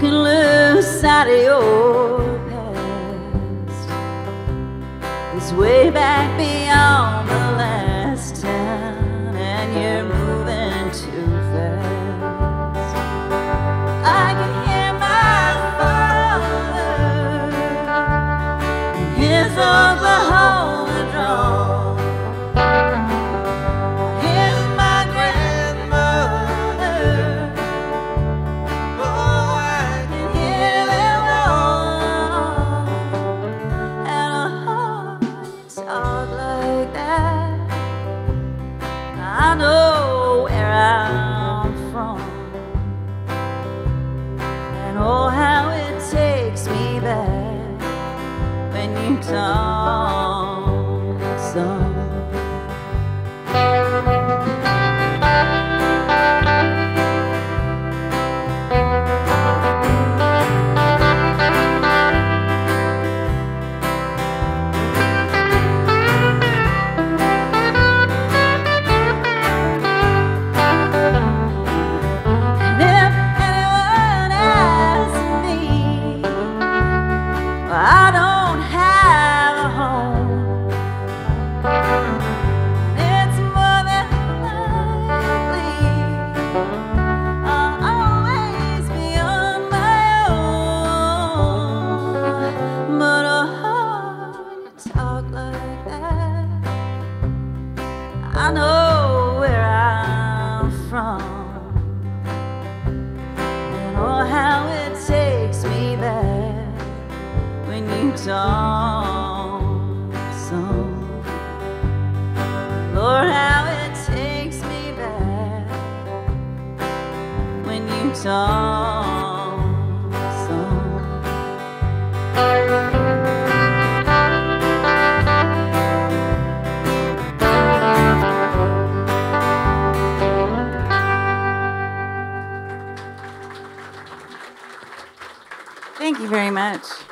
can lose sight of your past. It's way back beyond. when you talk some. I don't song, song. Lord, how it takes me back when you song, song. Thank you very much.